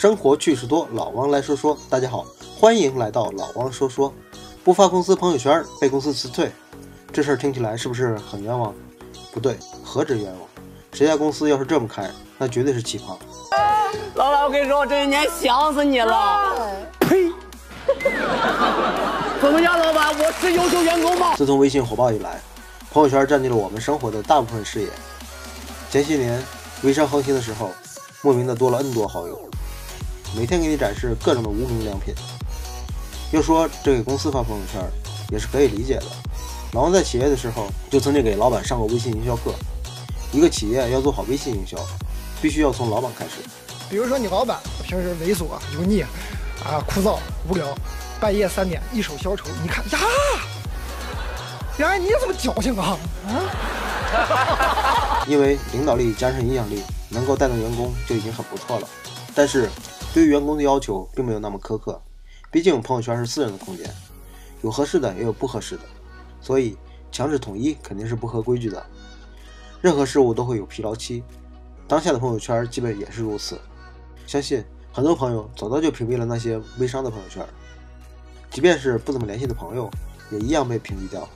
生活趣事多，老王来说说。大家好，欢迎来到老王说说。不发公司朋友圈被公司辞退，这事儿听起来是不是很冤枉？不对，何止冤枉？谁家公司要是这么开，那绝对是奇葩。老板，我跟你说，我这些年想死你了。呸！怎么样，老板，我是优秀员工吗？自从微信火爆以来，朋友圈占据了我们生活的大部分视野。前些年微商横行的时候，莫名的多了 N 多好友，每天给你展示各种的无名良品。要说这给公司发朋友圈，也是可以理解的。老王在企业的时候，就曾经给老板上过微信营销课。一个企业要做好微信营销，必须要从老板开始。比如说你老板平时猥琐、油腻、啊枯燥、无聊，半夜三点一手消愁，你看呀，原来你也这么矫情啊啊！因为领导力加上影响力，能够带动员工就已经很不错了。但是对于员工的要求并没有那么苛刻。毕竟朋友圈是私人的空间，有合适的也有不合适的，所以强制统一肯定是不合规矩的。任何事物都会有疲劳期，当下的朋友圈基本也是如此。相信很多朋友早早就屏蔽了那些微商的朋友圈，即便是不怎么联系的朋友，也一样被屏蔽掉。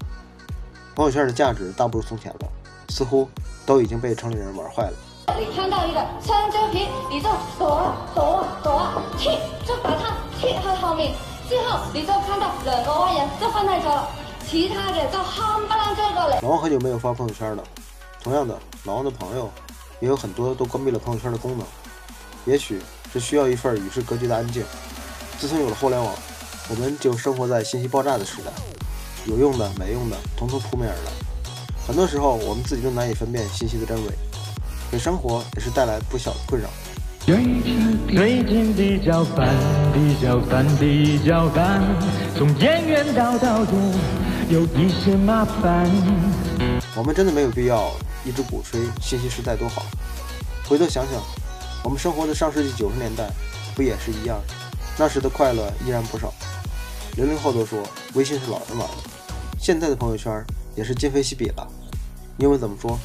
朋友圈的价值大不如从前了，似乎都已经被城里人玩坏了。你看到一个香蕉皮，你就躲啊躲啊躲啊，踢就把它踢去后面，之后你就看到两个外人就分开了，其他的都夯不啷追过来。老王很久没有发朋友圈了，同样的，老王的朋友也有很多都关闭了朋友圈的功能，也许是需要一份与世隔绝的安静。自从有了互联网，我们就生活在信息爆炸的时代，有用的、没用的，统统扑面而来。很多时候，我们自己都难以分辨信息的真伪。给生活也是带来不小的困扰。最近比较烦，比较烦，比较烦，从演员到导演有一些麻烦。我们真的没有必要一直鼓吹信息时代多好。回头想想，我们生活的上世纪九十年代不也是一样？那时的快乐依然不少。零零后都说微信是老人玩的，现在的朋友圈也是今非昔比了。英文怎么说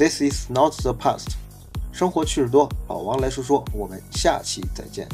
？This is not the past。生活趣事多，老王来说说。我们下期再见。